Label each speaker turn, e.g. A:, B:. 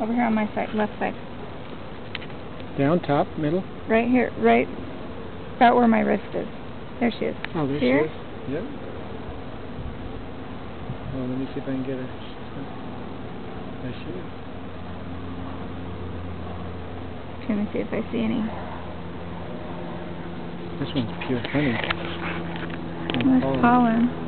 A: Over here on my side, left side.
B: Down, top, middle?
A: Right here, right about where my wrist is. There she is.
B: Oh, there
A: here?
B: she is. Yep. Well, let me see if I can get her. There she is.
A: Trying to see if I see any.
B: This one's pure honey.
A: There's pollen.